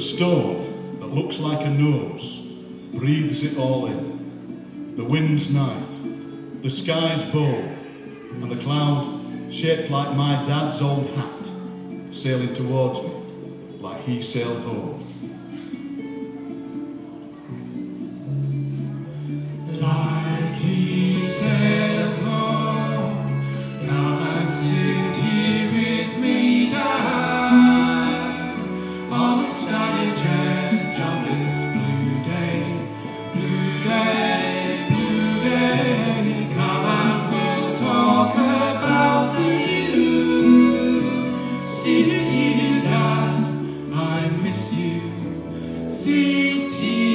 stone that looks like a nose breathes it all in. The wind's knife, the sky's bow, and the cloud shaped like my dad's old hat, sailing towards me like he sailed home. New city, Dad. I miss you, city,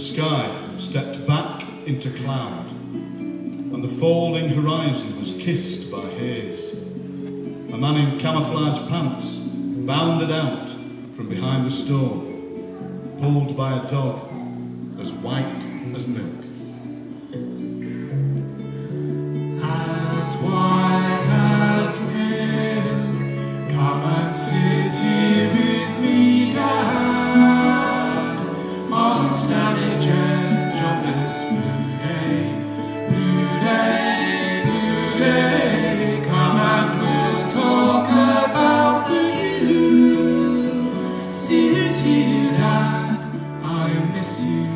sky stepped back into cloud, and the folding horizon was kissed by haze. A man in camouflage pants bounded out from behind the storm, pulled by a dog as white as milk. City, Dad. I miss you,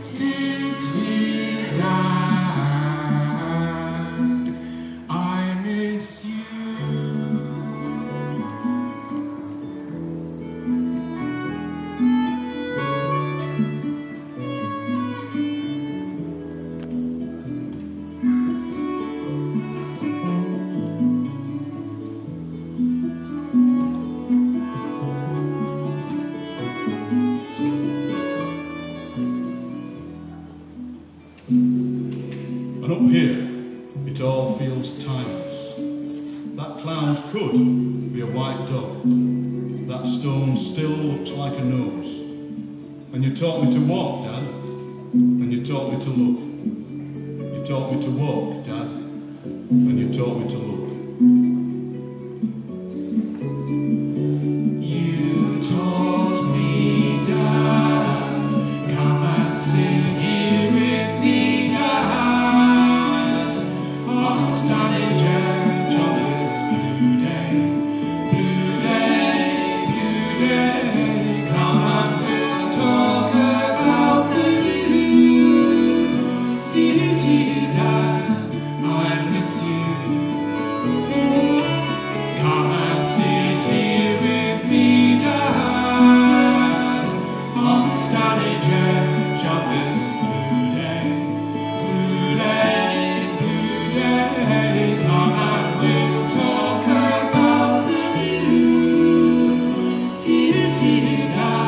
city, And up here, it all feels timeless. That cloud could be a white dog. That stone still looks like a nose. And you taught me to walk, Dad. And you taught me to look. You taught me to walk, Dad. And you taught me to look. City, Dad. I